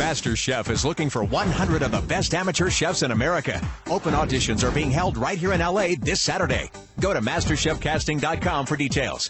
Master Chef is looking for 100 of the best amateur chefs in America. Open auditions are being held right here in LA this Saturday. Go to MasterChefCasting.com for details.